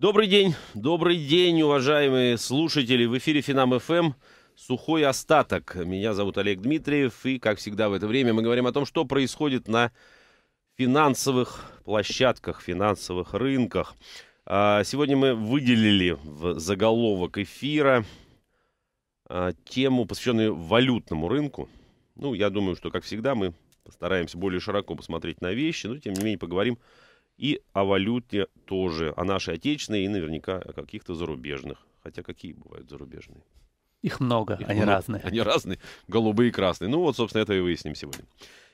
Добрый день, добрый день, уважаемые слушатели. В эфире Финам ФМ «Сухой остаток». Меня зовут Олег Дмитриев, и, как всегда в это время, мы говорим о том, что происходит на финансовых площадках, финансовых рынках. А, сегодня мы выделили в заголовок эфира а, тему, посвященную валютному рынку. Ну, я думаю, что, как всегда, мы постараемся более широко посмотреть на вещи, но, тем не менее, поговорим и о валюте тоже, о нашей отечественной и наверняка о каких-то зарубежных. Хотя какие бывают зарубежные? Их много, Их они много. разные. Они разные, голубые и красные. Ну вот, собственно, это и выясним сегодня.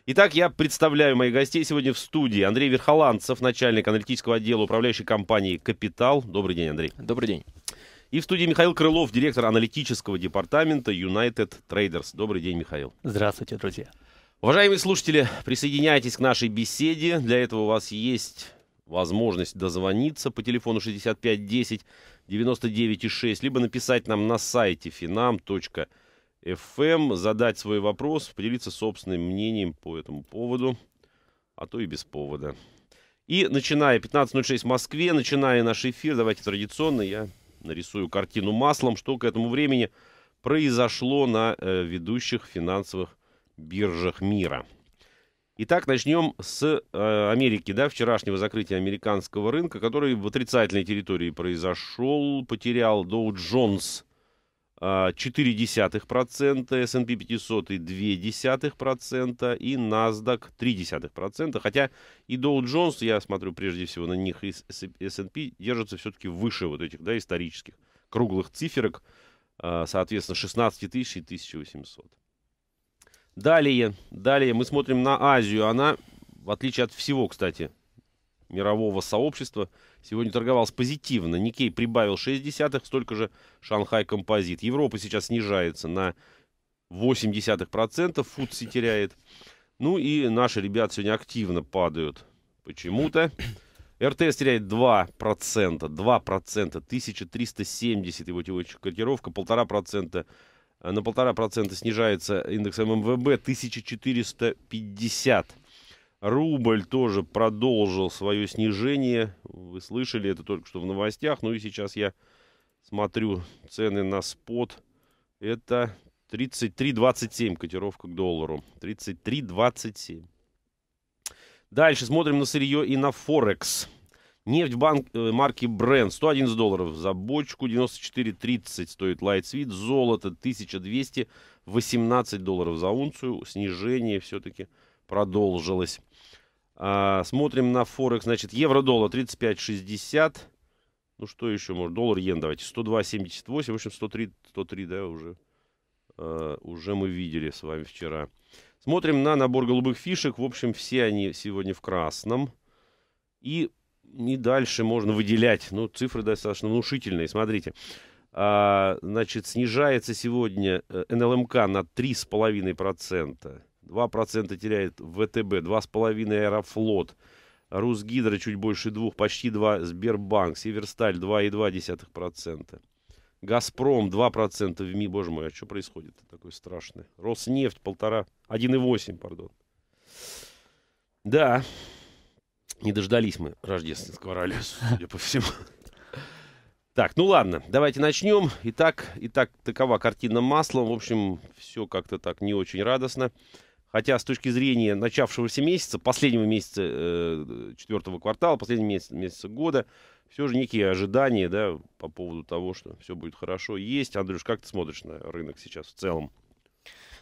Итак, я представляю моих гостей сегодня в студии. Андрей Верхоланцев, начальник аналитического отдела управляющей компании «Капитал». Добрый день, Андрей. Добрый день. И в студии Михаил Крылов, директор аналитического департамента United Traders. Добрый день, Михаил. Здравствуйте, друзья. Уважаемые слушатели, присоединяйтесь к нашей беседе. Для этого у вас есть возможность дозвониться по телефону 65 10 99 6, либо написать нам на сайте finam.fm, задать свой вопрос, поделиться собственным мнением по этому поводу, а то и без повода. И начиная 15.06 в Москве, начиная наш эфир, давайте традиционно я нарисую картину маслом, что к этому времени произошло на э, ведущих финансовых биржах мира. Итак, начнем с э, Америки, да, вчерашнего закрытия американского рынка, который в отрицательной территории произошел, потерял Dow Jones э, 0,4%, S&P 500 и 0,2% и NASDAQ 0,3%, хотя и Dow Jones, я смотрю прежде всего на них, и S&P держатся все-таки выше вот этих, да, исторических круглых циферок, э, соответственно, 16 тысяч и 1800. Далее, далее мы смотрим на Азию. Она, в отличие от всего, кстати, мирового сообщества, сегодня торговалась позитивно. Никей прибавил 0,6, столько же Шанхай Композит. Европа сейчас снижается на 0,8%, Фудси теряет. Ну и наши ребята сегодня активно падают почему-то. РТС теряет 2%, 2%, 1370 его котировка, 1,5% Э, на полтора процента снижается индекс ММВБ 1450. Рубль тоже продолжил свое снижение. Вы слышали это только что в новостях. Ну и сейчас я смотрю цены на спот. Это 33.27 котировка к доллару. 33.27. Дальше смотрим на сырье и на Форекс. Нефть банк, э, марки Brent 111 долларов за бочку, 94.30 стоит Light Sweet. Золото 1218 долларов за унцию. Снижение все-таки продолжилось. А, смотрим на Форекс. Значит, евро-доллар 35.60. Ну, что еще может? Доллар-иен давайте. 102.78. В общем, 103, 103 да, уже, uh, уже мы видели с вами вчера. Смотрим на набор голубых фишек. В общем, все они сегодня в красном. И и дальше можно выделять. Ну, цифры достаточно внушительные. Смотрите. А, значит, снижается сегодня э, НЛМК на 3,5%. 2% теряет ВТБ, 2,5% Аэрофлот. Русгидро чуть больше 2, почти 2, Сбербанк, Северсталь 2,2%. Газпром 2% в МИ, боже мой, а что происходит такое страшное? Роснефть 1,5, 1,8, пардон. Да, не дождались мы рождественского ралли, судя по всему. Так, ну ладно, давайте начнем. Итак, итак, такова картина маслом. В общем, все как-то так не очень радостно. Хотя с точки зрения начавшегося месяца, последнего месяца э, четвертого квартала, последнего месяца, месяца года, все же некие ожидания да, по поводу того, что все будет хорошо, есть. Андрюш, как ты смотришь на рынок сейчас в целом?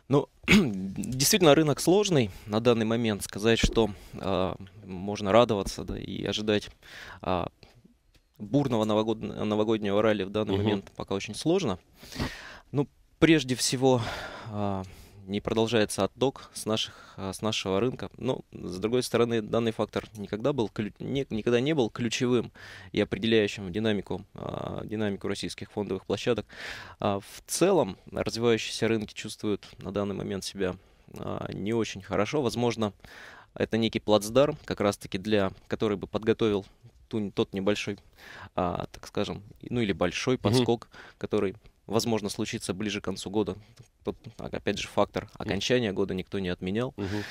Ну, действительно, рынок сложный на данный момент. Сказать, что э, можно радоваться да, и ожидать э, бурного новогод... новогоднего ралли в данный угу. момент пока очень сложно. Ну, прежде всего, э, не продолжается отток с, наших, а, с нашего рынка. Но, с другой стороны, данный фактор никогда, был, не, никогда не был ключевым и определяющим динамику, а, динамику российских фондовых площадок. А, в целом, развивающиеся рынки чувствуют на данный момент себя не очень хорошо. Возможно, это некий плацдарм, как раз-таки для, который бы подготовил ту, тот небольшой, так скажем, ну или большой подскок, mm-hmm. который возможно случится ближе к концу года тот, опять же, фактор окончания года никто не отменял. Мгм.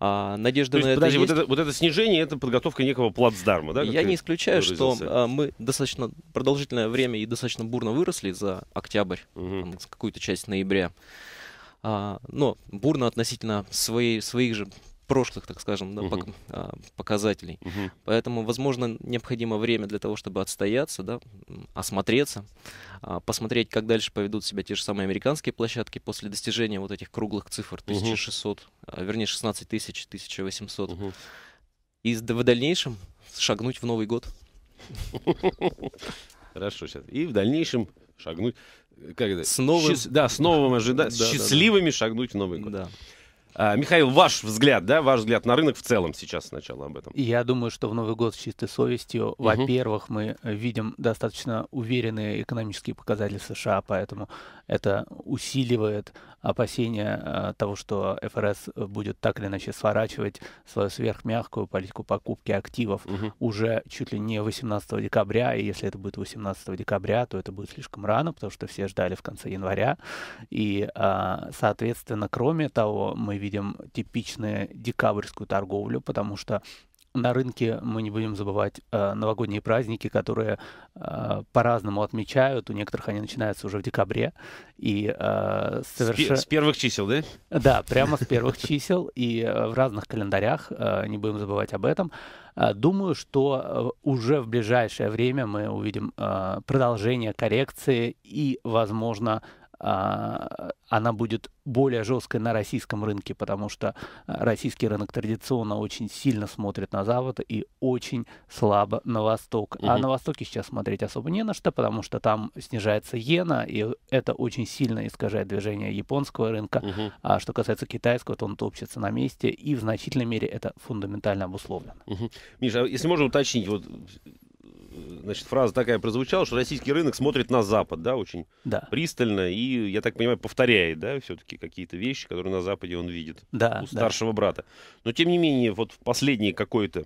А, То надежда есть, на это подожди, есть. вот это, вот это снижение это подготовка некого плацдарма, да? Я не исключаю, что выразился? а, мы достаточно продолжительное время и достаточно бурно выросли за октябрь, с какую-то часть ноября. А, но бурно относительно своей, своих же прошлых, так скажем, да, пок- Мгм. а, показателей. Мгм. Поэтому, возможно, необходимо время для того, чтобы отстояться, да, осмотреться, а, посмотреть, как дальше поведут себя те же самые американские площадки после достижения вот этих круглых цифр Мгм. 1600, а, вернее 16 тысяч, 1800. Мгм. И в дальнейшем шагнуть в Новый год. Хорошо, сейчас. И в дальнейшем шагнуть. Как это? С новым- Счаст- Да, с новым ожиданием. Да, да, да. счастливыми шагнуть в Новый год. Да. А, Михаил, ваш взгляд, да, ваш взгляд на рынок в целом сейчас сначала об этом. Я думаю, что в Новый год с чистой совестью, Мгм. во-первых, мы э, видим достаточно уверенные экономические показатели США, поэтому это усиливает опасения э, того, что ФРС будет так или иначе сворачивать свою сверхмягкую политику покупки активов Мгм. уже чуть ли не 18 декабря, и если это будет 18 декабря, то это будет слишком рано, потому что все ждали в конце января, и, а, соответственно, кроме того, мы видим типичную декабрьскую торговлю, потому что на рынке мы не будем забывать э, новогодние праздники, которые э, по-разному отмечают. У некоторых они начинаются уже в декабре. И э, С, пе- совершенно... с первых чисел, да? Да, прямо с первых чисел и э, в разных календарях, э, не будем забывать об этом. Э, Думаю, что э, уже в ближайшее время мы увидим э, продолжение коррекции и, возможно, она будет более жесткой на российском рынке, потому что а, российский рынок традиционно очень сильно смотрит на Запад и очень слабо на Восток. А Мгм. на Востоке сейчас смотреть особо не на что, потому что там снижается иена, и это очень сильно искажает движение японского рынка. Мгм. А что касается китайского, то он топчется на месте, и в значительной мере это фундаментально обусловлено. Мгм. Миша, а если можно уточнить, вот значит, фраза такая прозвучала, что российский рынок смотрит на Запад, да, очень Да, пристально и, я так понимаю, повторяет, да, все-таки какие-то вещи, которые на Западе он видит да, у да. старшего брата. Но, тем не менее, вот в последний какой-то э,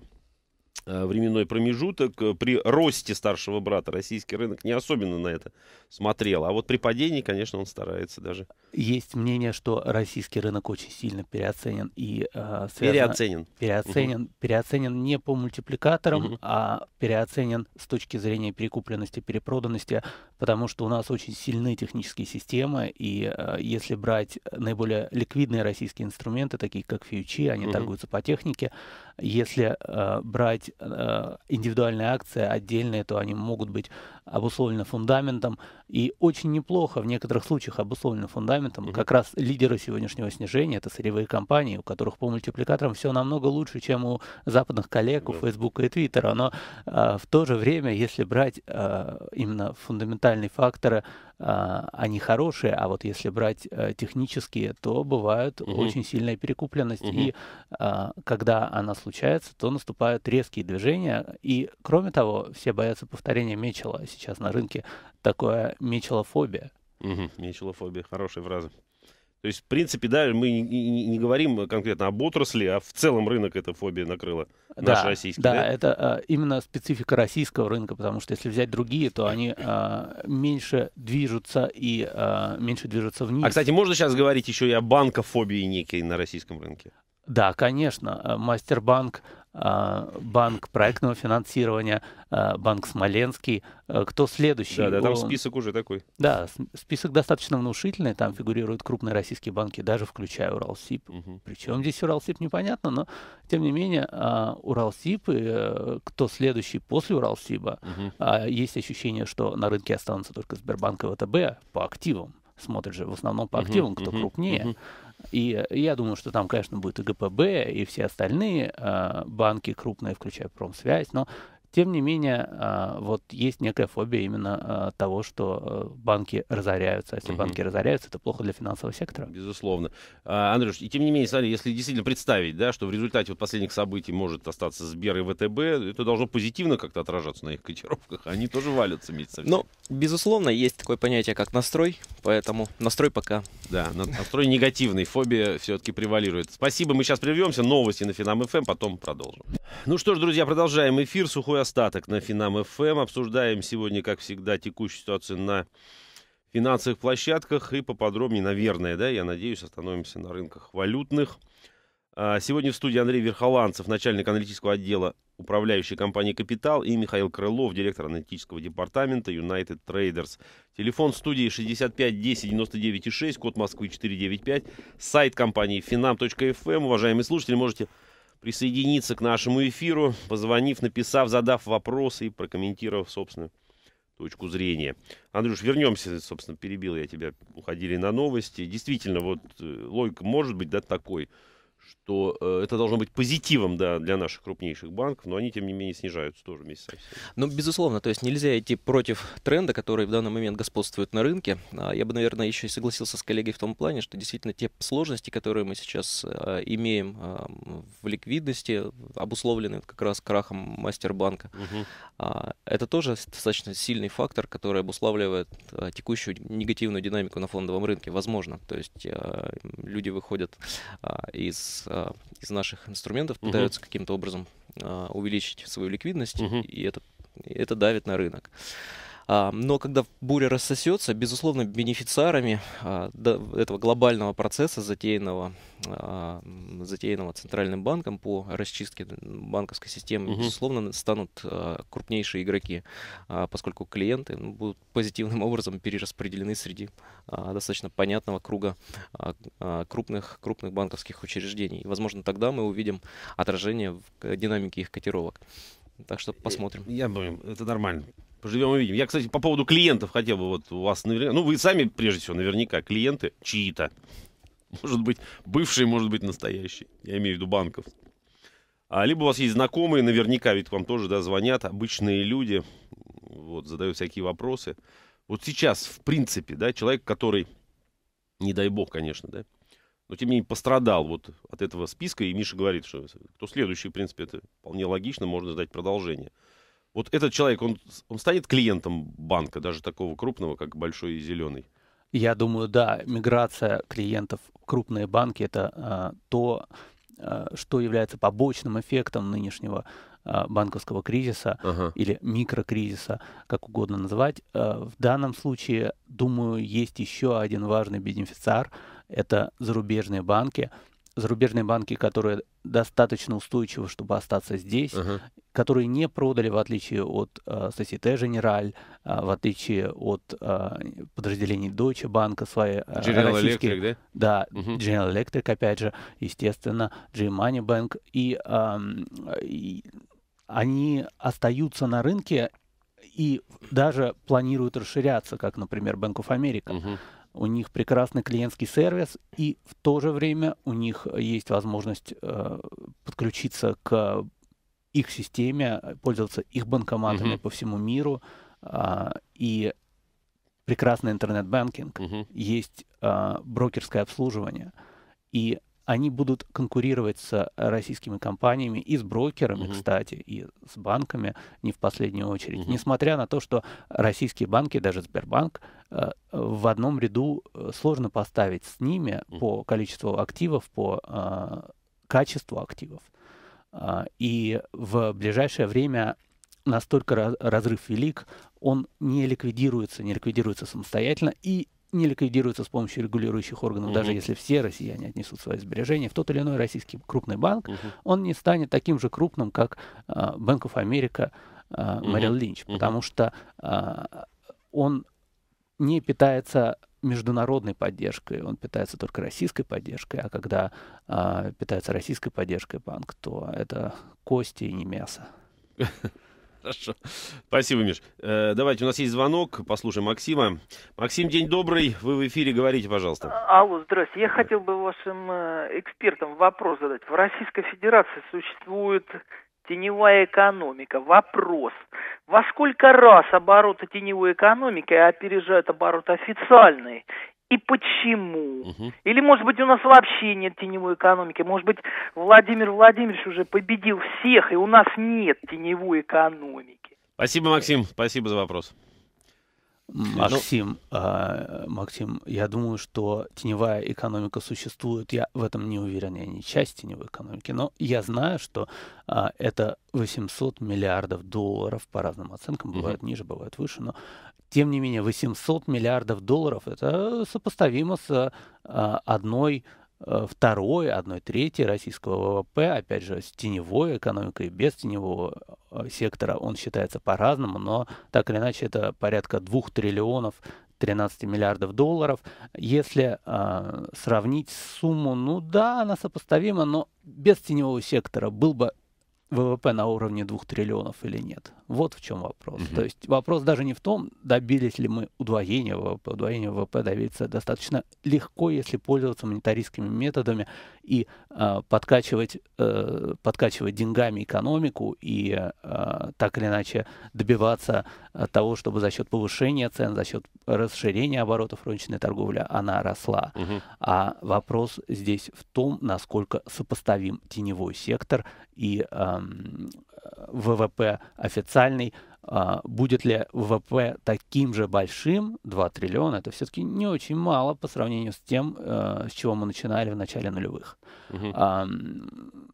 временной промежуток э, при росте старшего брата российский рынок не особенно на это смотрел. А вот при падении, конечно, он старается даже. Есть мнение, что российский рынок очень сильно переоценен и э, связано- Переоценен. переоценен, переоценен не по мультипликаторам, Мгм. а переоценен с точки зрения перекупленности, перепроданности, потому что у нас очень сильны технические системы, и э, если брать наиболее ликвидные российские инструменты, такие как фьючи, они Мгм. торгуются по технике, если э, брать э, индивидуальные акции отдельные, то они могут быть обусловлены фундаментом, и очень неплохо в некоторых случаях обусловлены фундаментом. Мгм. Как раз лидеры сегодняшнего снижения это сырьевые компании, у которых по мультипликаторам все намного лучше, чем у западных коллег, у Да. Facebook и Twitter. Но в то же время, если брать именно фундаментальные факторы, а, они хорошие, а вот если брать а, технические, то бывает Мгм. очень сильная перекупленность. Мгм. И а, когда она случается, то наступают резкие движения. И кроме того, все боятся повторения Мечела. Сейчас на рынке такое мечелофобия. Угу. Мечелофобия. Хорошая фраза. То есть, в принципе, да, мы не, не- не говорим конкретно об отрасли, а в целом рынок эта фобия накрыла. Наш да, российский, да, да? это а, именно специфика российского рынка, потому что если взять другие, то они а, меньше движутся и а, меньше движутся вниз. А, кстати, можно сейчас говорить еще и о банкофобии некой на российском рынке? Да, конечно. Мастербанк, банк проектного финансирования, а, банк Смоленский. А, Кто следующий? Да, да, там список уже такой. Да, список достаточно внушительный. Там фигурируют крупные российские банки, даже включая Уралсиб. Мгм. Причем здесь Уралсиб непонятно, но тем не менее а, Уралсиб и э, кто следующий после Уралсиба, а, есть ощущение, что на рынке останутся только Сбербанк и ВТБ по активам. Смотрят же в основном по активам, кто крупнее. И э, я думаю, что там, конечно, будет и ГПБ, и все остальные а, банки крупные, включая Промсвязь, но тем не менее, а, вот есть некая фобия именно а, того, что э, банки разоряются. А Если Мгм. банки разоряются, это плохо для финансового сектора. Безусловно. А, Андрюш, и тем не менее, смотри, если действительно представить, да, что в результате вот последних событий может остаться Сбер и ВТБ, это должно позитивно как-то отражаться на их котировках. Они тоже валятся вместе со всеми. Но, безусловно, есть такое понятие, как настрой, поэтому настрой пока. Да, на- настрой негативный, фобия все-таки превалирует. Спасибо, мы сейчас прервемся, новости на Финам ФМ, потом продолжим. Ну что ж, друзья, продолжаем эфир, сухой остаток на Финам ФМ. Обсуждаем сегодня, как всегда, текущую ситуацию на финансовых площадках и поподробнее, наверное, да, я надеюсь, остановимся на рынках валютных. А, сегодня в студии Андрей Верхоланцев, начальник аналитического отдела управляющей компании «Капитал», и Михаил Крылов, директор аналитического департамента United Traders. Телефон студии 65 10 99 6, код Москвы 495, сайт компании finam.fm. Уважаемые слушатели, можете присоединиться к нашему эфиру, позвонив, написав, задав вопросы и прокомментировав собственную точку зрения. Андрюш, вернемся, собственно, перебил я тебя, уходили на новости. Действительно, вот э, логика может быть, да, такой – что э, это должно быть позитивом да, для наших крупнейших банков, но они, тем не менее, снижаются тоже вместе со всеми. Ну, безусловно, то есть нельзя идти против тренда, который в данный момент господствует на рынке. А, я бы, наверное, еще и согласился с коллегой в том плане, что действительно те сложности, которые мы сейчас э, имеем э, в ликвидности, обусловлены как раз крахом Мастербанка, угу. э, это тоже достаточно сильный фактор, который обуславливает э, текущую негативную динамику на фондовом рынке. Возможно, то есть э, люди выходят э, из а, из наших инструментов пытаются uh-huh. каким-то образом а, увеличить свою ликвидность, uh-huh. и это, это давит на рынок. А, но когда буря рассосется, безусловно, бенефициарами а, этого глобального процесса, затеянного, а, затеянного Центральным банком по расчистке банковской системы, угу. безусловно, станут крупнейшие игроки, поскольку клиенты ну, будут позитивным образом перераспределены среди достаточно понятного круга крупных, крупных банковских учреждений. И, возможно, тогда мы увидим отражение в динамике их котировок. Так что посмотрим. Я думаю, это нормально. Поживем увидим. Я, кстати, по поводу клиентов хотел бы вот у вас наверняка... Ну, вы сами, прежде всего, наверняка клиенты чьи-то. Может быть, бывшие, может быть, настоящие. Я имею в виду банков. А либо у вас есть знакомые, наверняка, ведь вам тоже, да, звонят обычные люди, вот, задают всякие вопросы. Вот сейчас, в принципе, да, человек, который, не дай бог, конечно, да, но тем не менее пострадал вот от этого списка, и Миша говорит, что кто следующий, в принципе, это вполне логично, можно ждать продолжение вот этот человек, он, он станет клиентом банка, даже такого крупного, как Большой и Зеленый? Я думаю, да, миграция клиентов в крупные банки – это а, то, а, что является побочным эффектом нынешнего а, банковского кризиса ага. или микрокризиса, как угодно называть. А, в данном случае, думаю, есть еще один важный бенефициар – это зарубежные банки – зарубежные банки, которые достаточно устойчивы, чтобы остаться здесь, uh-huh. которые не продали, в отличие от э, Societe Generale, э, в отличие от э, подразделений Deutsche Bank, свои э, General российские... Electric, да? Да, uh-huh. General Electric, опять же, естественно, G-Money Bank, и, э, и они остаются на рынке и даже планируют расширяться, как, например, Bank of America. Uh-huh у них прекрасный клиентский сервис, и в то же время у них есть возможность э, подключиться к их системе, пользоваться их банкоматами uh-huh. по всему миру, э, и прекрасный интернет-банкинг, uh-huh. есть э, брокерское обслуживание, и они будут конкурировать с российскими компаниями и с брокерами, uh-huh. кстати, и с банками, не в последнюю очередь. Uh-huh. Несмотря на то, что российские банки, даже Сбербанк, э, в одном ряду э, сложно поставить с ними uh-huh. по количеству активов, по э, качеству активов. И в ближайшее время настолько разрыв велик, он не ликвидируется, не ликвидируется самостоятельно, и не ликвидируется с помощью регулирующих органов, угу. даже если все россияне отнесут свои сбережения в тот или иной российский крупный банк, угу. он не станет таким же крупным, как uh, Bank of America, uh, Merrill Lynch, угу. потому что uh, он не питается международной поддержкой, он питается только российской поддержкой, а когда э, питается российской поддержкой банк, то это кости и не мясо. Хорошо. Спасибо, Миш. Э, давайте, у нас есть звонок. Послушаем Максима. Максим, день добрый. Вы в эфире. Говорите, пожалуйста. Алло, здравствуйте. Я хотел бы вашим э, экспертам вопрос задать. В Российской Федерации существует теневая экономика. Вопрос. Во сколько раз обороты теневой экономики опережают обороты официальные? И почему. Угу. Или, может быть, у нас вообще нет теневой экономики. Может быть, Владимир Владимирович уже победил всех, и у нас нет теневой экономики. Спасибо, Максим. Спасибо за вопрос. Максим, э, Максим, я думаю, что теневая экономика существует. Я в этом не уверен, я не часть теневой экономики, но я знаю, что э, это 800 миллиардов долларов по разным оценкам, бывает угу. ниже, бывает выше, но тем не менее 800 миллиардов долларов это сопоставимо с э, одной Э, второй, одной трети российского ВВП, опять же, с теневой экономикой, без теневого э, сектора, он считается по-разному, но так или иначе это порядка 2 триллионов 13 миллиардов долларов. Если э, сравнить сумму, ну да, она сопоставима, но без теневого сектора был бы ВВП на уровне 2 триллионов или нет. Вот в чем вопрос. Угу. То есть вопрос даже не в том, добились ли мы удвоения ВВП. Удвоение ВВП добиться достаточно легко, если пользоваться монетаристскими методами и подкачивать, э, подкачивать деньгами экономику и э, так или иначе добиваться того, чтобы за счет повышения цен, за счет расширения оборотов розничной торговли она росла. Угу. А вопрос здесь в том, насколько сопоставим теневой сектор и э, ВВП официальный, будет ли ВВП таким же большим, 2 триллиона, это все-таки не очень мало по сравнению с тем, э, с чего мы начинали в начале нулевых. Угу.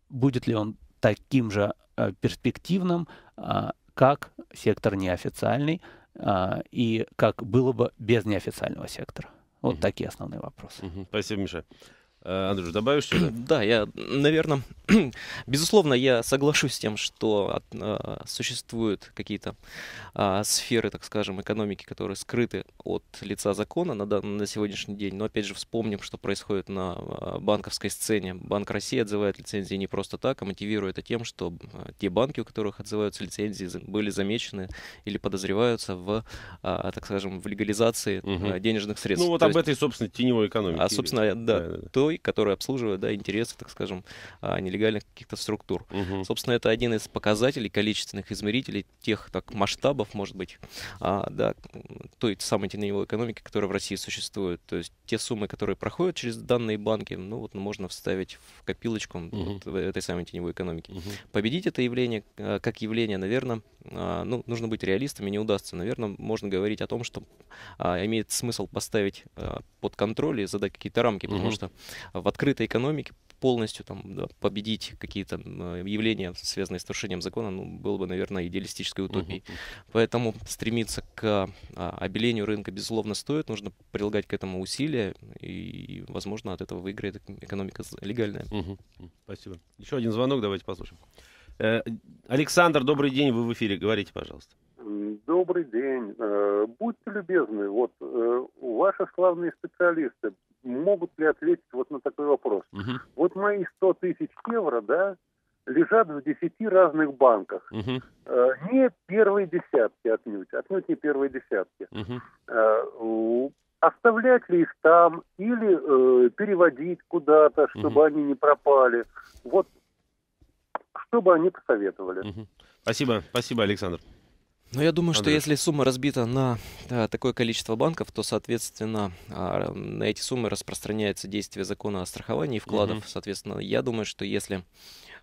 Будет ли он таким же э, перспективным, а, как сектор неофициальный, а, и как было бы без неофициального сектора? Вот угу. такие основные вопросы. Угу. Спасибо, Миша. Э, Андрюш, добавишь что-то? Да, я, наверное, безусловно, я соглашусь с тем, что от, а, существуют какие-то а, сферы, так скажем, экономики, которые скрыты от лица закона на, на сегодняшний день. Но опять же вспомним, что происходит на а, банковской сцене. Банк России отзывает лицензии не просто так, а мотивирует это тем, что те банки, у которых отзываются лицензии, были замечены или подозреваются в, а, так скажем, в легализации угу. денежных средств. Ну вот То об есть, этой, собственно, теневой экономике. А, собственно, да, да, да. той, которая обслуживает да, интересы, так скажем, а, нелегальных каких-то структур. Угу. Собственно, это один из показателей, количественных измерителей тех так, масштабов, может быть, а, да, той самой теневой экономики, которая в России существует. То есть те суммы, которые проходят через данные банки, ну вот можно вставить в копилочку угу. вот, этой самой теневой экономики. Угу. Победить это явление а, как явление, наверное, ну, нужно быть реалистами, не удастся. Наверное, можно говорить о том, что имеет смысл поставить под контроль и задать какие-то рамки, угу. потому что в открытой экономике полностью там, да, победить какие-то явления, связанные с нарушением закона, ну, было бы, наверное, идеалистической утопией. Uh-huh. Поэтому стремиться к а, обелению рынка, безусловно, стоит. Нужно прилагать к этому усилия, и, возможно, от этого выиграет экономика легальная. Uh-huh. Спасибо. Еще один звонок, давайте послушаем. Э, Александр, добрый день, вы в эфире, говорите, пожалуйста. Добрый день. Э, будьте любезны, вот э, ваши славные специалисты могут ли ответить вот на такой вопрос? Угу. Вот мои 100 тысяч евро, да, лежат в 10 разных банках. Угу. Не первые десятки отнюдь, отнюдь не первые десятки. Угу. Оставлять ли их там или э, переводить куда-то, чтобы угу. они не пропали? Вот что бы они посоветовали. Угу. Спасибо, спасибо, Александр. Ну, я думаю, Андрей. что если сумма разбита на да, такое количество банков, то, соответственно, а, на эти суммы распространяется действие закона о страховании вкладов. Угу. Соответственно, я думаю, что если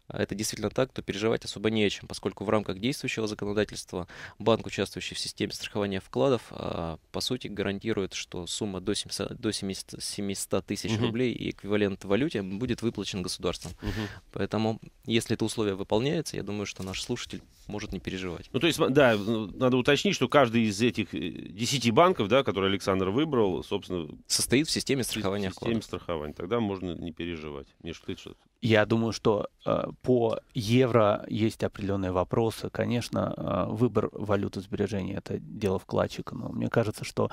а это действительно так, то переживать особо не о чем, поскольку в рамках действующего законодательства банк, участвующий в системе страхования вкладов, а, по сути гарантирует, что сумма до 700, до 700, 700 тысяч угу. рублей и эквивалент в валюте будет выплачен государством. Угу. Поэтому, если это условие выполняется, я думаю, что наш слушатель может не переживать. Ну, то есть, да, ну, надо уточнить, что каждый из этих 10 э, банков, да, которые Александр выбрал, собственно... Состоит в системе страхования вкладов. В системе страхования. Тогда можно не переживать. Миш, ты что я думаю, что э, по евро есть определенные вопросы. Конечно, э, выбор валюты сбережения это дело вкладчика, но мне кажется, что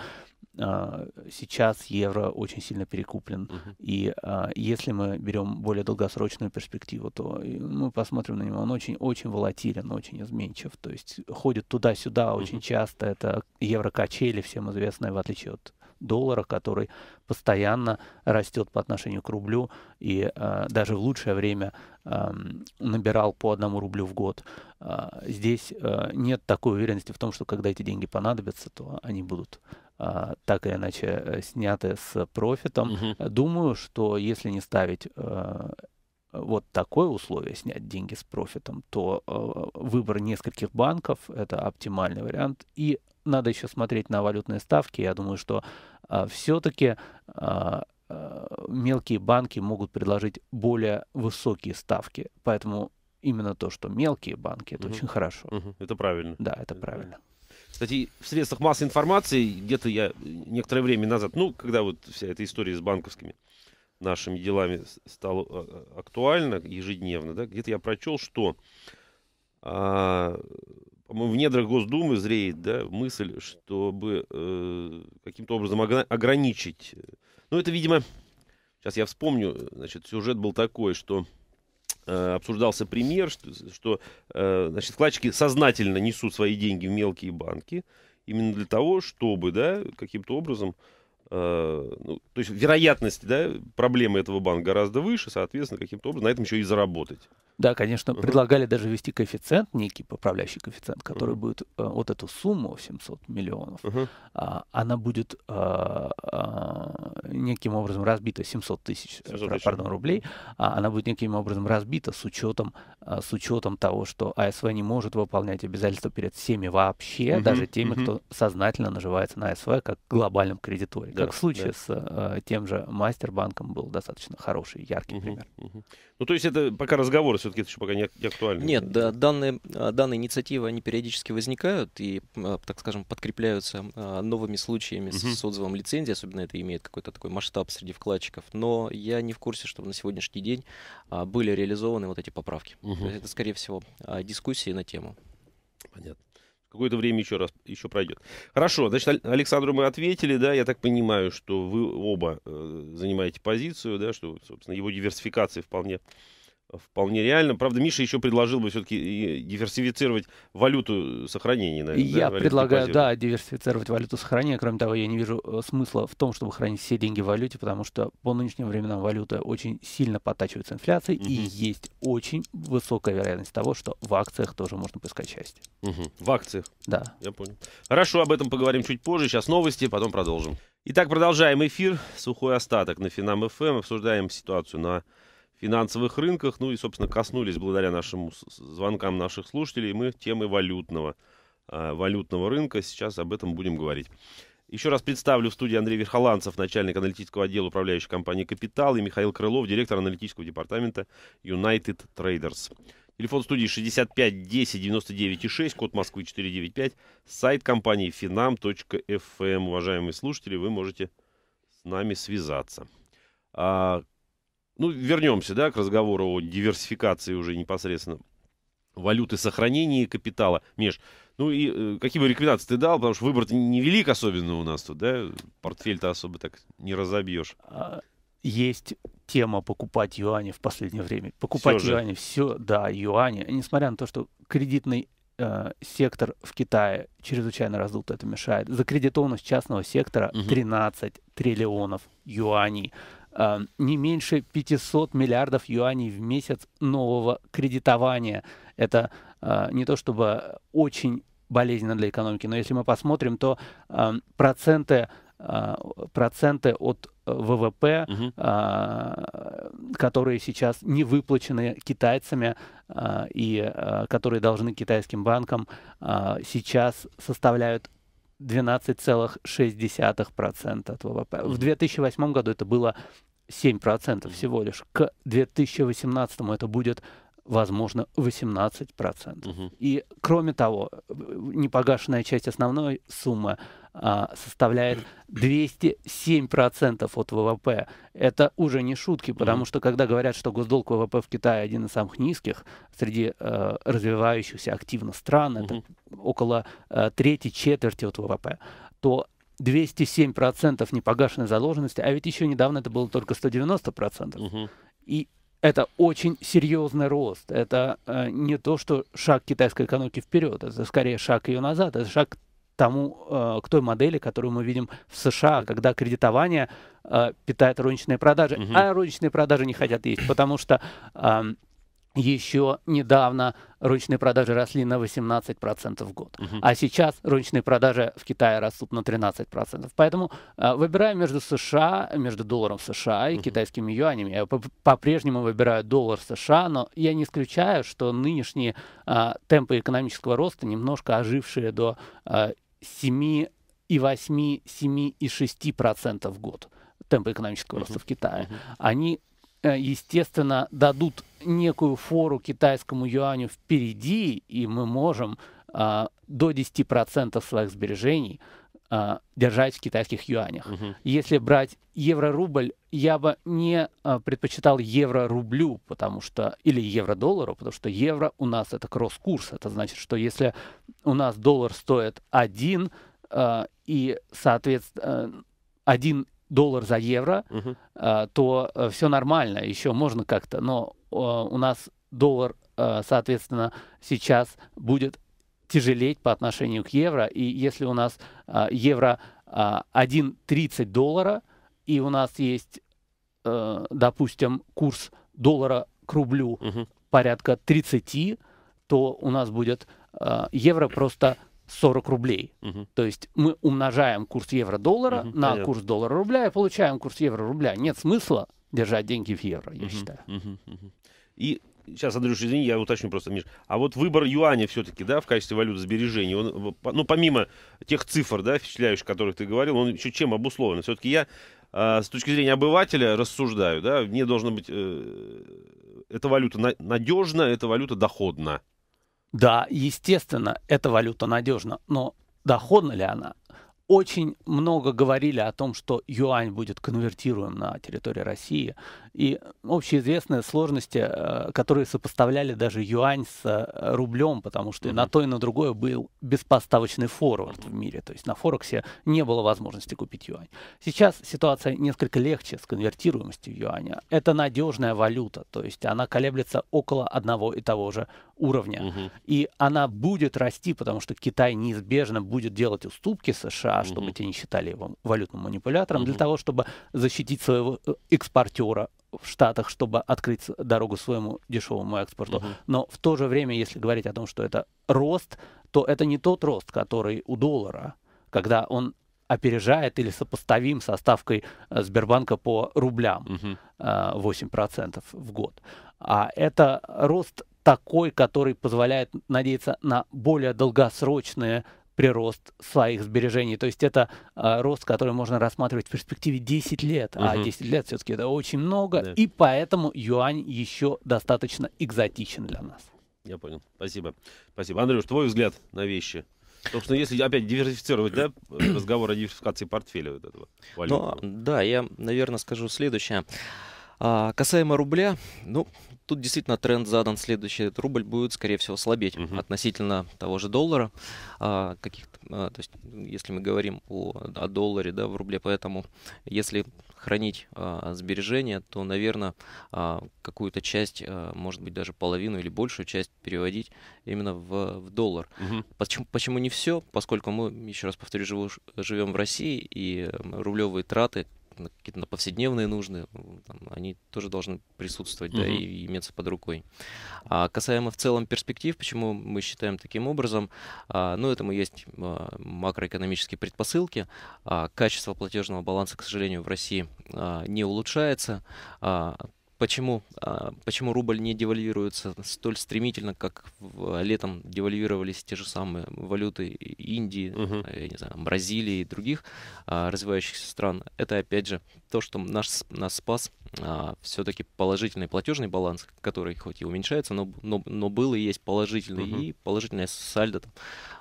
сейчас евро очень сильно перекуплен. Uh-huh. И э, если мы берем более долгосрочную перспективу, то мы посмотрим на него. Он очень-очень волатилен, очень изменчив. То есть ходит туда-сюда uh-huh. очень часто. Это евро-качели, всем известные, в отличие от доллара, который постоянно растет по отношению к рублю и э, даже в лучшее время э, набирал по одному рублю в год. Э, здесь э, нет такой уверенности в том, что когда эти деньги понадобятся, то они будут э, так или иначе э, сняты с профитом. Угу. Думаю, что если не ставить э, вот такое условие снять деньги с профитом, то э, выбор нескольких банков это оптимальный вариант. И надо еще смотреть на валютные ставки. Я думаю, что э, все-таки э, мелкие банки могут предложить более высокие ставки. Поэтому именно то, что мелкие банки, это угу. очень хорошо. Угу. Это правильно. Да, это правильно. Кстати, в средствах массовой информации где-то я некоторое время назад, ну, когда вот вся эта история с банковскими нашими делами стало а, а, актуально ежедневно, да, где-то я прочел, что а, в недрах Госдумы зреет да, мысль, чтобы э, каким-то образом ограничить. Ну, это, видимо, сейчас я вспомню, значит, сюжет был такой, что э, обсуждался пример, что, что э, значит, вкладчики сознательно несут свои деньги в мелкие банки, именно для того, чтобы, да, каким-то образом Э, ну, то есть вероятность да, проблемы этого банка гораздо выше, соответственно, каким-то образом на этом еще и заработать. Да, конечно, uh-huh. предлагали даже ввести коэффициент, некий поправляющий коэффициент, который uh-huh. будет э, вот эту сумму 700 миллионов, uh-huh. она будет а, неким образом разбита 700 тысяч, 700 тысяч. пардон, рублей, а, она будет неким образом разбита с учетом, с учетом того, что АСВ не может выполнять обязательства перед всеми вообще, uh-huh. даже теми, uh-huh. кто сознательно наживается на АСВ как глобальном кредиторе. Как в случае да. с а, тем же Мастербанком был достаточно хороший, яркий uh-huh. пример. Uh-huh. Ну, то есть это пока разговоры все-таки это еще пока не, не актуально. Нет, да, данные, а, данные инициативы, они периодически возникают и, а, так скажем, подкрепляются а, новыми случаями угу. с, с отзывом лицензии, особенно это имеет какой-то такой масштаб среди вкладчиков. Но я не в курсе, что на сегодняшний день были реализованы вот эти поправки. Угу. Это, скорее всего, дискуссии на тему. Понятно какое-то время еще раз еще пройдет. Хорошо, значит, Александру мы ответили, да, я так понимаю, что вы оба э, занимаете позицию, да, что, собственно, его диверсификация вполне вполне реально. Правда, Миша еще предложил бы все-таки диверсифицировать валюту сохранения. Наверное, я да, предлагаю, депозита. да, диверсифицировать валюту сохранения. Кроме того, я не вижу э, смысла в том, чтобы хранить все деньги в валюте, потому что по нынешним временам валюта очень сильно подтачивается инфляцией, угу. и есть очень высокая вероятность того, что в акциях тоже можно поискать счастье. Угу. В акциях? Да. Я понял. Хорошо, об этом поговорим чуть позже. Сейчас новости, потом продолжим. Итак, продолжаем эфир. Сухой остаток на Финам ФМ. Обсуждаем ситуацию на финансовых рынках. Ну и, собственно, коснулись благодаря нашим звонкам наших слушателей мы темы валютного, э, валютного рынка. Сейчас об этом будем говорить. Еще раз представлю в студии Андрей Верхоланцев, начальник аналитического отдела управляющей компании «Капитал», и Михаил Крылов, директор аналитического департамента United Traders. Телефон студии 65 10 99 6, код Москвы 495, сайт компании finam.fm. Уважаемые слушатели, вы можете с нами связаться. А, ну, вернемся, да, к разговору о диверсификации уже непосредственно валюты сохранения капитала. Меж, ну и э, какие бы рекомендации ты дал, потому что выбор-то невелик особенно у нас тут, да, портфель-то особо так не разобьешь. А, есть тема покупать юани в последнее время. Покупать все юани, все, да, юани. Несмотря на то, что кредитный э, сектор в Китае чрезвычайно раздут, это мешает. Закредитованность частного сектора угу. 13 триллионов юаней. Э, не меньше 500 миллиардов юаней в месяц нового кредитования. Это э, не то чтобы очень болезненно для экономики, но если мы посмотрим, то э, проценты проценты от ВВП, угу. которые сейчас не выплачены китайцами и которые должны китайским банкам, сейчас составляют 12,6% от ВВП. В 2008 году это было 7% всего лишь. К 2018 это будет возможно, 18%. Угу. И, кроме того, непогашенная часть основной суммы а, составляет 207% от ВВП. Это уже не шутки, потому угу. что когда говорят, что госдолг ВВП в Китае один из самых низких среди э, развивающихся активно стран, угу. это около э, трети четверти от ВВП, то 207% непогашенной задолженности, а ведь еще недавно это было только 190%. Угу. И это очень серьезный рост. Это э, не то, что шаг китайской экономики вперед, это скорее шаг ее назад, это шаг к тому, э, к той модели, которую мы видим в США, когда кредитование э, питает розничные продажи, угу. а розничные продажи не хотят есть, потому что э, еще недавно розничные продажи росли на 18% в год. Мгм. А сейчас розничные продажи в Китае растут на 13%. Поэтому, э, выбирая между США, между долларом США и Мгм. китайскими юанями, я по- по-прежнему выбираю доллар США, но я не исключаю, что нынешние а, темпы экономического роста, немножко ожившие до а, 7,8, 7,6% в год, темпы экономического роста Мгм. в Китае, они, э, естественно, дадут некую фору китайскому юаню впереди, и мы можем а, до 10% своих сбережений а, держать в китайских юанях. Мгм. Если брать евро-рубль, я бы не а, предпочитал евро-рублю, потому что или евро-доллару, потому что евро у нас это кросс-курс. Это значит, что если у нас доллар стоит один, а, и, соответственно, один доллар за евро, Мгм. а, то все нормально, еще можно как-то, но а, у нас доллар, а, соответственно, сейчас будет тяжелеть по отношению к евро, и если у нас а, евро а, 1,30 доллара, и у нас есть, э, допустим, курс доллара к рублю Мгм. порядка 30, то у нас будет а, евро просто 40 рублей. Мгм. То есть мы умножаем курс евро-доллара Мгм, на понятно. курс доллара-рубля и получаем курс евро-рубля. Нет смысла держать деньги в евро, я Мгм, считаю. мгм, мгм. И сейчас, Андрюш, извини, я уточню просто, Миш. А вот выбор юаня все-таки, да, в качестве валюты сбережений, он, ну, помимо тех цифр, да, впечатляющих, о которых ты говорил, он еще чем обусловлен? Все-таки я а, с точки зрения обывателя рассуждаю, да, мне должно быть, э, эта валюта на- надежна, эта валюта доходна. Да, естественно, эта валюта надежна, но доходна ли она? Очень много говорили о том, что юань будет конвертируем на территории России. И общеизвестные сложности, э, которые сопоставляли даже юань с э, рублем, потому что и на то, и на другое был беспоставочный форвард в мире. То есть на Форексе не было возможности купить юань. Сейчас ситуация несколько легче с конвертируемостью юаня. Это надежная валюта, то есть она колеблется около одного и того же уровня. Мгм. И она будет расти, потому что Китай неизбежно будет делать уступки США, чтобы Мгм. те не считали его валютным манипулятором, для того, чтобы защитить своего э, экспортера в Штатах, чтобы открыть дорогу своему дешевому экспорту. Мгм. Но в то же время, если говорить о том, что это рост, то это не тот рост, который у доллара, когда он опережает или сопоставим со ставкой э, Сбербанка по рублям а, 8% в год. А это рост такой, который позволяет надеяться на более долгосрочный прирост своих сбережений. То есть это а, рост, который можно рассматривать в перспективе 10 лет. А Мгм. 10 лет все-таки это очень много. Да. И поэтому юань еще достаточно экзотичен для нас. Я понял. Спасибо. Спасибо. Андрюш, твой взгляд на вещи. Собственно, если опять диверсифицировать, да, разговор о диверсификации портфеля вот этого Ну, валютного. да, я, наверное, скажу следующее. А, касаемо рубля, ну, тут действительно тренд задан следующий. Этот рубль будет, скорее всего, слабеть Мгм. относительно того же доллара. А, каких-то, а, то есть, если мы говорим о, о долларе, да, в рубле, поэтому если хранить а, сбережения, то, наверное, какую-то часть, а, может быть, даже половину или большую часть переводить именно в, в доллар. Мгм. Почему, почему не все? Поскольку мы, еще раз повторю, живу- живем в России, и рублевые траты на какие-то на повседневные нужды, там, они тоже должны присутствовать, да, Мгм. и иметься под рукой. А касаемо в целом перспектив, почему мы считаем таким образом, а, ну, этому есть а, макроэкономические предпосылки. А, качество платежного баланса, к сожалению, в России а, не улучшается. А, Почему, а, почему рубль не девальвируется столь стремительно, как летом девальвировались те же самые валюты Индии, э, я не знаю, Бразилии и других а, развивающихся стран? Это опять же то, что наш, нас спас все-таки положительный платежный баланс, который хоть и уменьшается, но, но, но был и есть положительный, Мгм. и положительное сальдо там,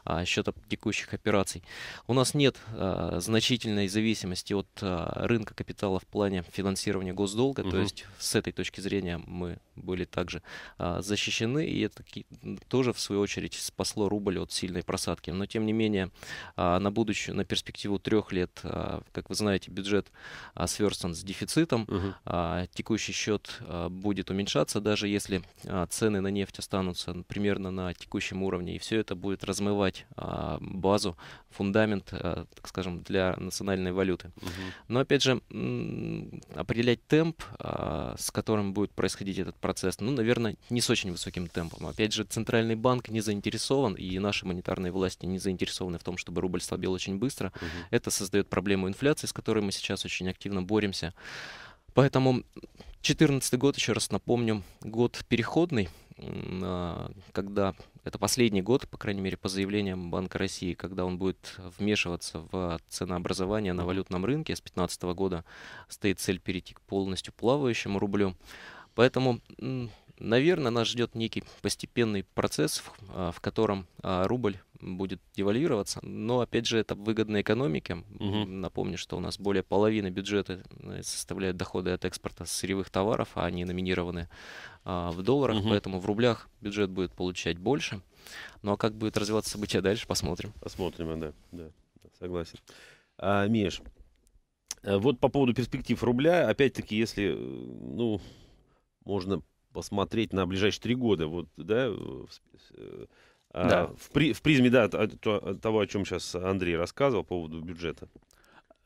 а, счета текущих операций. У нас нет а, значительной зависимости от а, рынка капитала в плане финансирования госдолга, Мгм. то есть с этой точки зрения мы были также а, защищены, и это тоже в свою очередь спасло рубль от сильной просадки. Но тем не менее а, на будущее, на перспективу трех лет, а, как вы знаете, бюджет а, сверстан с дефицитом, а, а, текущий счет а, будет уменьшаться, даже если а, цены на нефть останутся примерно на текущем уровне, и все это будет размывать а, базу, фундамент, а, так скажем, для национальной валюты. Угу. Но опять же, определять темп, а, с которым будет происходить этот процесс, ну, наверное, не с очень высоким темпом. Опять же, центральный банк не заинтересован, и наши монетарные власти не заинтересованы в том, чтобы рубль слабел очень быстро. Угу. Это создает проблему инфляции, с которой мы сейчас очень активно боремся. Поэтому 2014 год, еще раз напомню, год переходный, а, когда это последний год, по крайней мере, по заявлениям Банка России, когда он будет вмешиваться в ценообразование на валютном рынке. С 2015 года стоит цель перейти к полностью плавающему рублю. Поэтому Наверное, нас ждет некий постепенный процесс, в, а, котором а, рубль будет девальвироваться, но опять же это выгодно экономике. Угу. Напомню, что у нас более половины бюджета э, составляют доходы от экспорта сырьевых товаров, а они номинированы а, в долларах, угу. поэтому в рублях бюджет будет получать больше. Ну а как будет развиваться события дальше, посмотрим. Посмотрим, да, да, согласен. А, Миш, э, вот по поводу перспектив рубля, опять-таки, если, э, ну, можно посмотреть на ближайшие три года, вот, да, да. в, при, в призме, да, того, о чем сейчас Андрей рассказывал по поводу бюджета.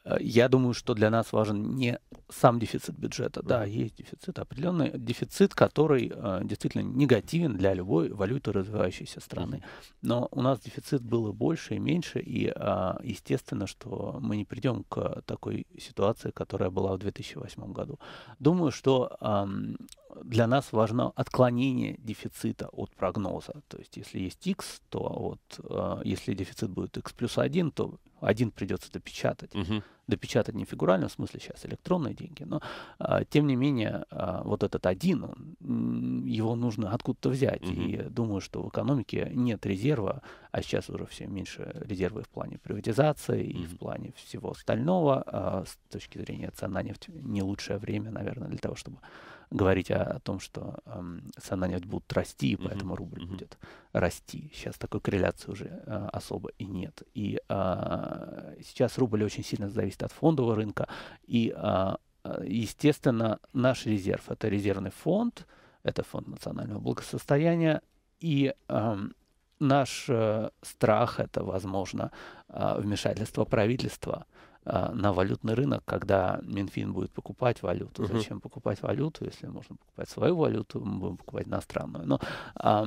Э, я думаю, что для нас важен не сам дефицит бюджета. Да, есть дефицит, определенный дефицит, который э, действительно негативен для любой валюты развивающейся страны. Но у нас дефицит было больше и меньше, и э, естественно, что мы не придем к такой ситуации, которая была в 2008 году. Думаю, что э, для нас важно отклонение дефицита от прогноза. То есть, если есть x, то вот э, если дефицит будет x плюс 1, то один придется допечатать. Угу. Допечатать не в фигуральном смысле сейчас электронные деньги, но а, тем не менее а, вот этот один, он, его нужно откуда-то взять. Угу. И думаю, что в экономике нет резерва, а сейчас уже все меньше резервы в плане приватизации угу. и в плане всего остального. А, с точки зрения цен на нефть не лучшее время, наверное, для того, чтобы говорить о, о том, что э, цена нефть будет расти, и поэтому uh-huh. рубль uh-huh. будет расти. Сейчас такой корреляции уже э, особо и нет. И э, сейчас рубль очень сильно зависит от фондового рынка. И, э, естественно, наш резерв — это резервный фонд, это фонд национального благосостояния, и э, наш э, страх — это, возможно, э, вмешательство правительства — на валютный рынок, когда Минфин будет покупать валюту. Uh-huh. Зачем покупать валюту, если можно покупать свою валюту, мы будем покупать иностранную. Но а,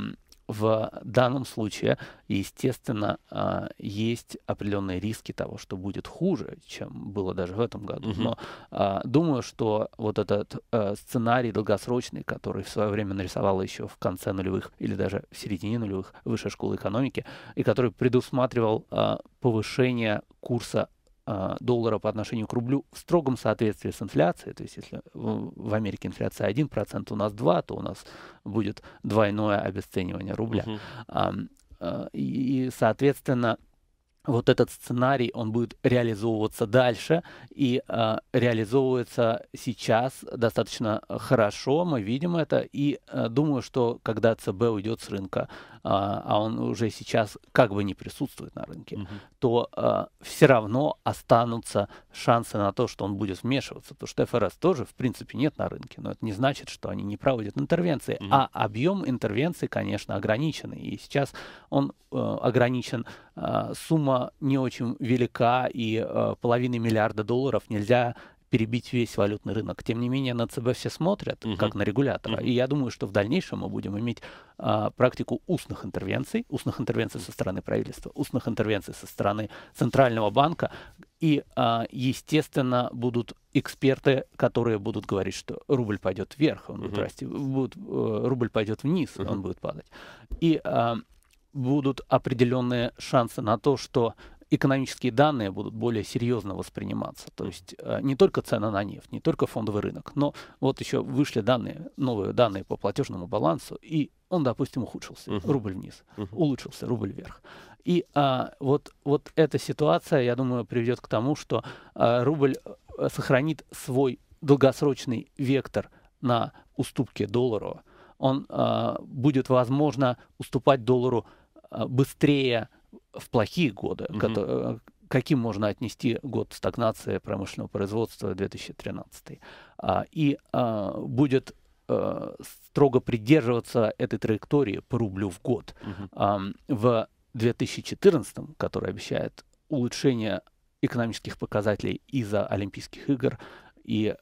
в данном случае, естественно, а, есть определенные риски того, что будет хуже, чем было даже в этом году. Uh-huh. Но а, думаю, что вот этот а, сценарий долгосрочный, который в свое время нарисовал еще в конце нулевых или даже в середине нулевых высшая школа экономики, и который предусматривал а, повышение курса доллара по отношению к рублю в строгом соответствии с инфляцией. То есть если в Америке инфляция 1%, у нас 2%, то у нас будет двойное обесценивание рубля. Uh-huh. И, соответственно, вот этот сценарий, он будет реализовываться дальше, и э, реализовывается сейчас достаточно хорошо, мы видим это, и э, думаю, что когда ЦБ уйдет с рынка, а он уже сейчас как бы не присутствует на рынке, угу. то э, все равно останутся шансы на то, что он будет вмешиваться, потому что ФРС тоже, в принципе, нет на рынке, но это не значит, что они не проводят интервенции, угу. а объем интервенций, конечно, ограниченный, и сейчас он э, ограничен, э, сумма не очень велика, и э, половины миллиарда долларов нельзя перебить весь валютный рынок. Тем не менее, на ЦБ все смотрят, uh-huh. как на регулятора. Uh-huh. И я думаю, что в дальнейшем мы будем иметь а, практику устных интервенций, устных интервенций со стороны правительства, устных интервенций со стороны Центрального банка. И, а, естественно, будут эксперты, которые будут говорить, что рубль пойдет вверх, он uh-huh. будет расти, будет, э, рубль пойдет вниз, uh-huh. он будет падать. И а, будут определенные шансы на то, что экономические данные будут более серьезно восприниматься. То есть э, не только цена на нефть, не только фондовый рынок, но вот еще вышли данные, новые данные по платежному балансу, и он, допустим, ухудшился, uh-huh. рубль вниз, uh-huh. улучшился, рубль вверх. И а, вот, вот эта ситуация, я думаю, приведет к тому, что а, рубль э, сохранит свой долгосрочный вектор на уступке доллару. Он а, будет, возможно, уступать доллару а, быстрее в плохие годы, mm-hmm. которые, каким можно отнести год стагнации промышленного производства 2013. А, и а, будет а, строго придерживаться этой траектории по рублю в год. Uh-huh. В 2014, который обещает улучшение экономических показателей из-за Олимпийских игр и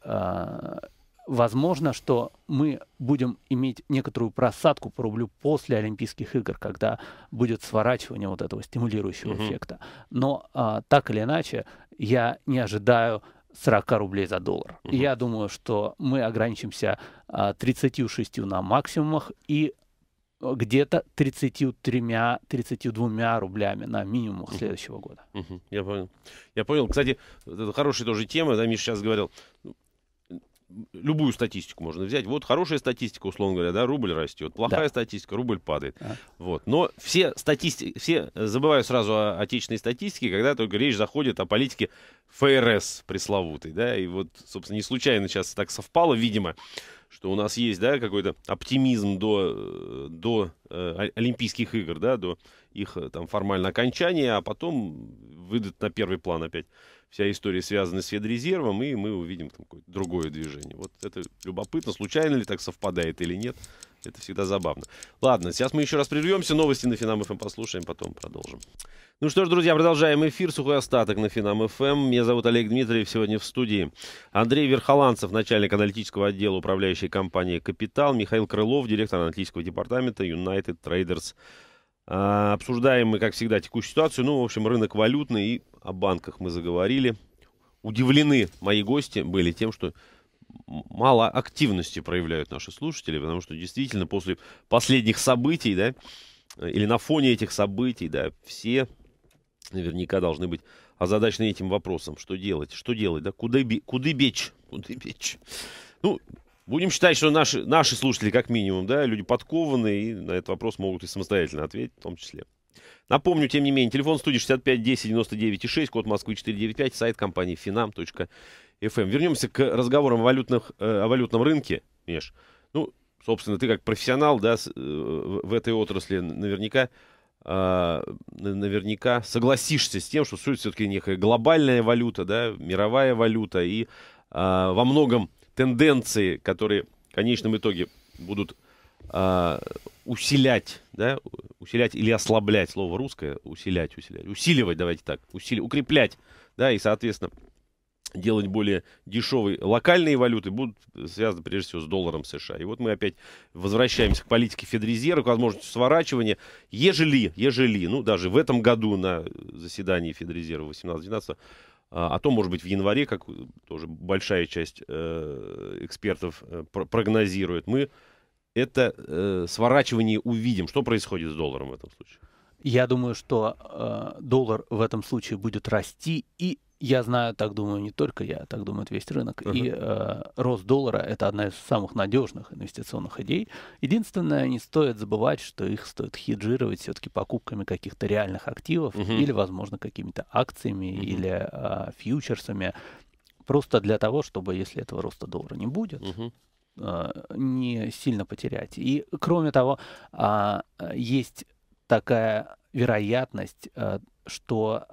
возможно, что мы будем иметь некоторую просадку по рублю после Олимпийских игр, когда будет сворачивание вот этого стимулирующего uh-huh. эффекта. Но а, так или иначе, я не ожидаю 40 рублей за доллар. Uh-huh. Я думаю, что мы ограничимся а, 36 на максимумах и где-то 33-32 рублями на минимумах uh-huh. следующего года. Uh-huh. Я понял. Я понял. Кстати, это хорошая тоже тема, да, Миша сейчас говорил, любую статистику можно взять. Вот хорошая статистика, условно говоря, да, рубль растет. Плохая да. статистика, рубль падает. А. Вот. Но все статистики, все забывают сразу о отечественной статистике, когда только речь заходит о политике ФРС пресловутой, да, и вот, собственно, не случайно сейчас так совпало, видимо, что у нас есть, да, какой-то оптимизм до, до э, Олимпийских игр, да, до их э, там формально окончания, а потом выйдут на первый план опять вся история связана с Федрезервом, и мы увидим там какое-то другое движение. Вот это любопытно, случайно ли так совпадает или нет. Это всегда забавно. Ладно, сейчас мы еще раз прервемся, новости на Финам ФМ послушаем, потом продолжим. Ну что ж, друзья, продолжаем эфир. Сухой остаток на Финам ФМ. Меня зовут Олег Дмитриев, сегодня в студии. Андрей Верхоланцев, начальник аналитического отдела управляющей компании «Капитал». Михаил Крылов, директор аналитического департамента United Traders а, обсуждаем мы, как всегда, текущую ситуацию. Ну, в общем, рынок валютный и о банках мы заговорили. Удивлены мои гости были тем, что мало активности проявляют наши слушатели, потому что действительно после последних событий, да, или на фоне этих событий, да, все наверняка должны быть озадачены этим вопросом. Что делать? Что делать? Да? Куда, куда бечь? Куда бечь? Ну, Будем считать, что наши, наши слушатели, как минимум, да, люди подкованные, и на этот вопрос могут и самостоятельно ответить, в том числе. Напомню, тем не менее, телефон студии 65 10 99 6, код Москвы 495, сайт компании finam.fm. Эм. Вернемся к разговорам о, валютных, э, о валютном рынке, Миш. Ну, собственно, ты как профессионал, да, э, в этой отрасли наверняка а, наверняка согласишься с тем, что существует все-таки некая глобальная валюта, да, мировая валюта, и а, во многом тенденции, которые в конечном итоге будут э, усилять, да, усилять или ослаблять, слово русское, усилять, усилять, усиливать, давайте так, усили, укреплять, да, и, соответственно, делать более дешевые локальные валюты будут связаны прежде всего с долларом США. И вот мы опять возвращаемся к политике Федрезерва, к возможности сворачивания. Ежели, ежели, ну даже в этом году на заседании Федрезерва 18-12 а, а то, может быть, в январе, как тоже большая часть э, экспертов э, прогнозирует, мы это э, сворачивание увидим. Что происходит с долларом в этом случае? Я думаю, что э, доллар в этом случае будет расти и я знаю, так думаю не только я, так думает весь рынок. Uh-huh. И э, рост доллара это одна из самых надежных инвестиционных идей. Единственное, не стоит забывать, что их стоит хеджировать все-таки покупками каких-то реальных активов uh-huh. или, возможно, какими-то акциями uh-huh. или э, фьючерсами. Просто для того, чтобы, если этого роста доллара не будет, uh-huh. не сильно потерять. И кроме того, э, есть такая вероятность, э, что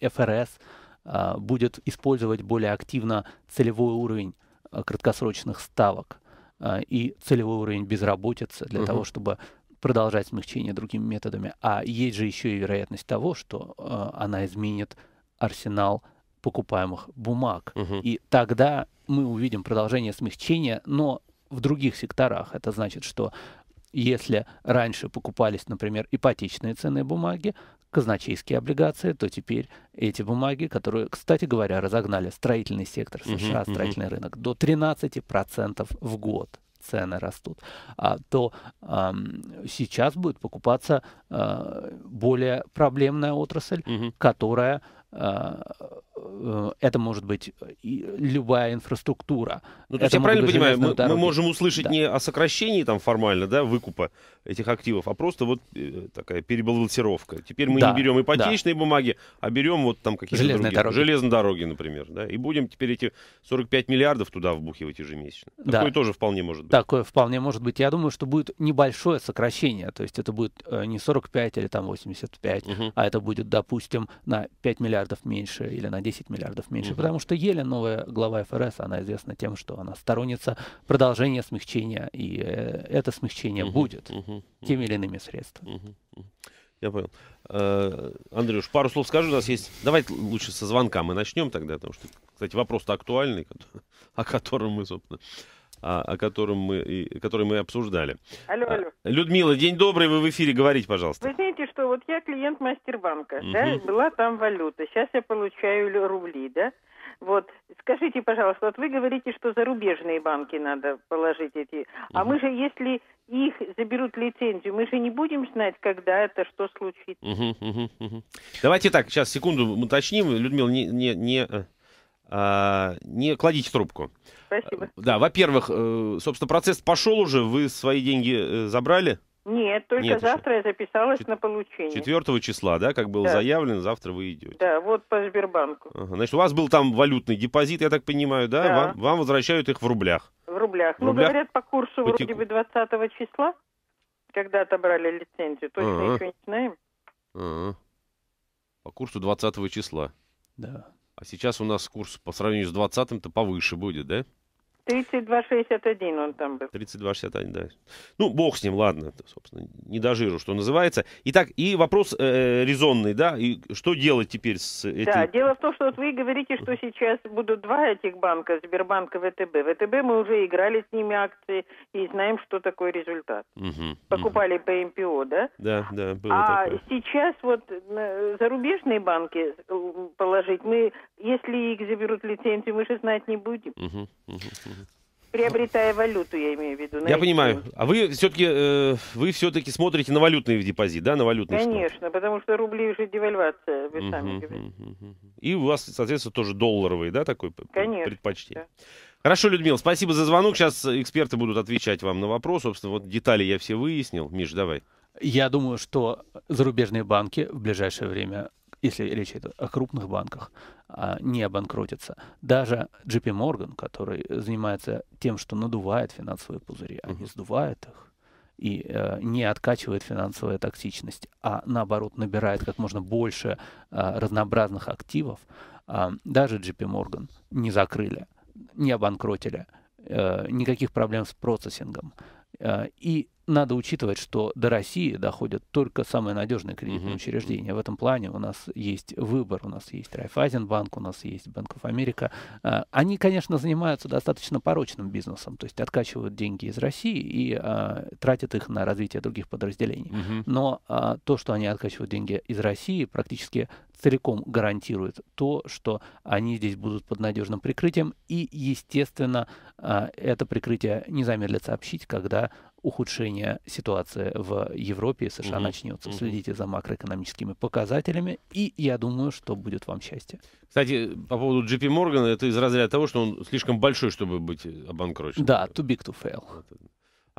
ФРС а, будет использовать более активно целевой уровень а, краткосрочных ставок а, и целевой уровень безработицы для uh-huh. того, чтобы продолжать смягчение другими методами. А есть же еще и вероятность того, что она изменит арсенал покупаемых бумаг. Uh-huh. И тогда мы увидим продолжение смягчения, но в других секторах. Это значит, что если раньше покупались, например, ипотечные ценные бумаги, казначейские облигации, то теперь эти бумаги, которые, кстати говоря, разогнали строительный сектор США, uh-huh, строительный uh-huh. рынок, до 13% в год цены растут, а, то а, сейчас будет покупаться а, более проблемная отрасль, uh-huh. которая это может быть любая инфраструктура. Ну, то есть я правильно понимаю, мы, мы можем услышать Да. не о сокращении там формально, да, выкупа этих активов, а просто вот э, такая перебалансировка. Теперь мы Да, не берем ипотечные бумаги, а берем вот там какие-то Железные другие. дороги. Железные дороги, например, да, и будем теперь эти 45 миллиардов туда вбухивать ежемесячно. Да. Такое тоже вполне может быть. Такое вполне может быть. Я думаю, что будет небольшое сокращение. То есть это будет э, не 45 или там 85, Мгм. а это будет, допустим, на 5 миллиардов меньше или на 10 миллиардов меньше. Мгм. Потому что Елен, новая глава ФРС, она известна тем, что она сторонница продолжения смягчения, и э, это смягчение Мгм. будет Мгм. теми или иными средствами. Мгм. Я понял. Э, Андрюш, пару слов скажу. У нас есть... Давайте лучше со звонка мы начнем тогда, потому что, кстати, вопрос-то актуальный, о котором мы, собственно, о, о котором мы, который мы обсуждали. Алло, А, алло. Людмила, день добрый, вы в эфире, говорите, пожалуйста. Вы знаете, что вот я клиент Мастербанка, Мгм. да, была там валюта, сейчас я получаю рубли, да. Вот, скажите, пожалуйста, вот вы говорите, что зарубежные банки надо положить эти, а мы же, если их заберут лицензию, мы же не будем знать, когда это, что случится. Мгм, мгм, мгм. Давайте так, сейчас, секунду, мы уточним. Людмила, не, не, не, э, не кладите трубку. Спасибо. Да, во-первых, э, собственно, процесс пошел уже, вы свои деньги э, забрали Нет, только Нет еще. завтра я записалась Чет- на получение. 4 числа, да, как было Да. заявлено, завтра вы идете. Да, вот по Сбербанку. Ага, Значит, у вас был там валютный депозит, я так понимаю, да? Да. Вам, вам возвращают их в рублях. В рублях. В ну, рублях говорят, по курсу по вроде бы 20 числа, когда отобрали лицензию. Точно Ага. еще не знаем. Ага. По курсу 20 числа. Да. А сейчас у нас курс по сравнению с 20-м-то повыше будет, да? 32,61 он там был. 32,61, да. Ну, бог с ним, ладно, собственно, не до жиру, что называется. Итак, и вопрос э, резонный, да, и что делать теперь с этим? Да, дело в том, что вот вы говорите, что сейчас будут два этих банка, Сбербанк и ВТБ. ВТБ мы уже играли с ними акции и знаем, что такое результат. Мгм. Покупали по МПО, да? Да, да, было а такое. сейчас вот э, зарубежные банки э, положить, мы, если их заберут лицензию, мы же знать не будем. Мгм, мгм, мгм. Приобретая валюту, я имею в виду. Я понимаю. А вы все-таки вы все-таки смотрите на валютный депозит, да, на валютный? Конечно, потому что рубли уже девальвация, вы сами говорите. И у вас, соответственно, тоже долларовый, да, такой Конечно, предпочтение. Хорошо, Людмила, спасибо за звонок. Сейчас эксперты будут отвечать вам на вопрос. Собственно, вот детали я все выяснил. Миш, давай. Я думаю, что зарубежные банки в ближайшее время, если речь идет о крупных банках, не обанкротятся. Даже JP Morgan, который занимается тем, что надувает финансовые пузыри, а не сдувает их и э, не откачивает финансовая токсичность, а наоборот набирает как можно больше а, разнообразных активов, а, даже JP Morgan не закрыли, не обанкротили, э, никаких проблем с процессингом. Э, И надо учитывать, что до России доходят только самые надежные кредитные Мгм. учреждения. В этом плане у нас есть выбор, у нас есть Райфайзенбанк, у нас есть Bank of America. Э, Они, конечно, занимаются достаточно порочным бизнесом, то есть откачивают деньги из России и э, тратят их на развитие других подразделений. Но а, то, что они откачивают деньги из России, практически целиком гарантирует то, что они здесь будут под надежным прикрытием. И, естественно, а, это прикрытие не замедлит сообщить, когда ухудшение ситуации в Европе и США Мгм, начнется. Следите за макроэкономическими показателями, и я думаю, что будет вам счастье. Кстати, по поводу JP Morgan, это из разряда того, что он слишком большой, чтобы быть обанкроченным. Да, too big to fail.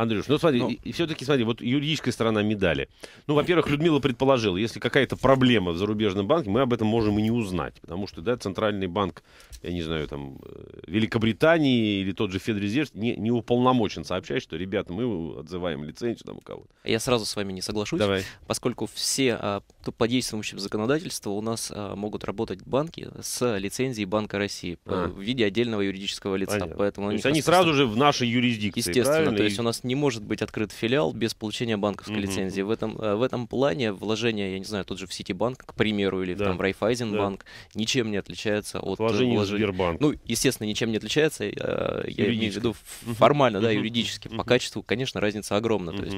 Андрюш, ну смотри, Ну. и, и все-таки смотри, вот юридическая сторона медали. Ну, во-первых, Людмила предположила, если какая-то проблема в зарубежном банке, мы об этом можем и не узнать, потому что, да, центральный банк, я не знаю, там, э, Великобритании или тот же Федрезерв не, не уполномочен сообщать, что, ребята, мы отзываем лицензию там у кого-то. Я сразу с вами не соглашусь, Давай. поскольку все а, по действующему законодательству у нас а, могут работать банки с лицензией Банка России п- А. в виде отдельного юридического лица. Понятно. Поэтому То они есть они сразу же в нашей юрисдикции, Естественно, правильно? то есть у нас не может быть открыт филиал без получения банковской Мгм. лицензии. В этом, э, в этом плане вложение, я не знаю, тот же в Ситибанк, к примеру, или Да. там в Райфайзенбанк, ничем не отличается от э, Вложение в вложений- Сбербанк. Ну, естественно, ничем не отличается. э, Я имею в виду формально, да, Мгм. юридически. По Мгм. качеству, конечно, разница огромна. То есть,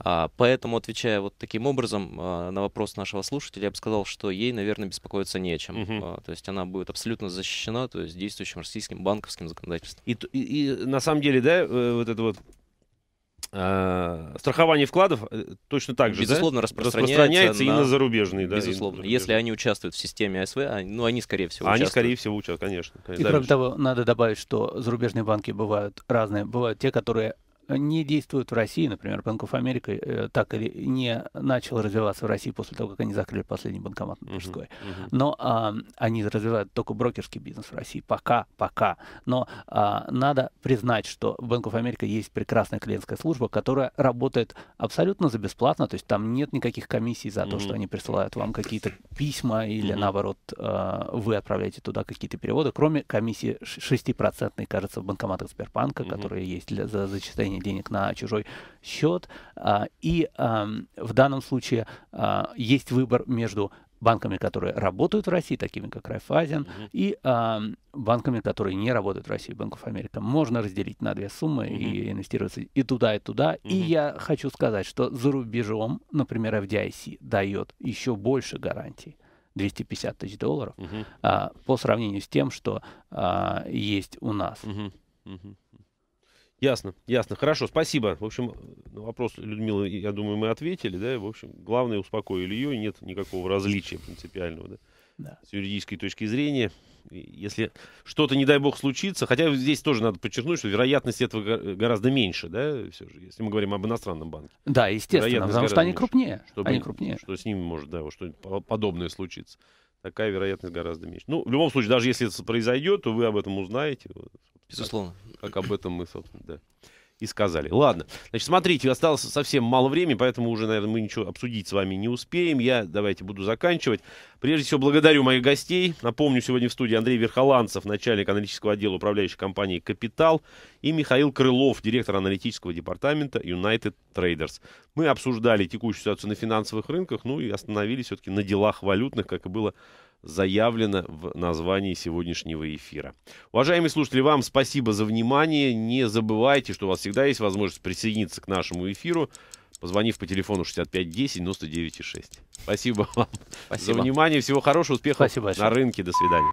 а, поэтому, отвечая вот таким образом а, на вопрос нашего слушателя, я бы сказал, что ей, наверное, беспокоиться не о чем. Мгм. А, то есть она будет абсолютно защищена, то есть действующим российским банковским законодательством. И, и- и на самом деле, да, вот это вот страхование вкладов э, точно так же, Безусловно, да? распространяется, и на зарубежные, да? Безусловно. и на зарубежные. Если они участвуют в системе АСВ, а, ну, они, скорее всего, Они, участвуют. скорее всего, участвуют, конечно. И конечно. кроме Дальше. того, надо добавить, что зарубежные банки бывают разные. Бывают те, которые не действуют в России, например, Bank of America э, так или не начал развиваться в России после того, как они закрыли последний банкомат на Тверской. мгм. Но а, они развивают только брокерский бизнес в России. Пока, пока. Но а, надо признать, что в Bank of America есть прекрасная клиентская служба, которая работает абсолютно за бесплатно. То есть там нет никаких комиссий за то, Мгм. что они присылают вам какие-то письма или, Мгм. наоборот, а, вы отправляете туда какие-то переводы, кроме комиссии ш- 6%, кажется, в банкоматах Сбербанка, Мгм. которые есть для, за зачисление денег на чужой счет. А, И в данном случае а, есть выбор между банками, которые работают в России, такими как Райфайзен, Мгм. и ам, банками, которые не работают в России, Bank of America. Можно разделить на две суммы и инвестировать и туда, и туда. И Мгм. я хочу сказать, что за рубежом, например, FDIC дает еще больше гарантий. 250 тысяч долларов Мгм. а, по сравнению с тем, что а, есть у нас. Мгм. Мгм. Ясно, ясно. Хорошо, спасибо. В общем, на вопрос Людмилы, я думаю, мы ответили, да. В общем, главное, успокоили ее, нет никакого различия принципиального, да, Да. с юридической точки зрения. Если что-то, не дай бог, случится, хотя здесь тоже надо подчеркнуть, что вероятность этого го- гораздо меньше, да, все же, если мы говорим об иностранном банке. Да, естественно, потому что они меньше. крупнее. Чтобы, Они крупнее. Что с ними может, да, вот что-нибудь по- подобное случится. Такая вероятность гораздо меньше. Ну, в любом случае, даже если это произойдет, то вы об этом узнаете. Безусловно. как об этом мы, собственно, да, и сказали. Ладно, значит, смотрите, осталось совсем мало времени, поэтому уже, наверное, мы ничего обсудить с вами не успеем. Я, давайте, буду заканчивать. Прежде всего, благодарю моих гостей. Напомню, сегодня в студии Андрей Верхоланцев, начальник аналитического отдела управляющей компании «Капитал», и Михаил Крылов, директор аналитического департамента United Traders. Мы обсуждали текущую ситуацию на финансовых рынках, ну и остановились все-таки на делах валютных, как и было заявлено в названии сегодняшнего эфира. Уважаемые слушатели, вам спасибо за внимание. Не забывайте, что у вас всегда есть возможность присоединиться к нашему эфиру, позвонив по телефону 6510 99 6. Спасибо вам за Спасибо. внимание. Всего хорошего, успехов Спасибо большое. на рынке. До свидания.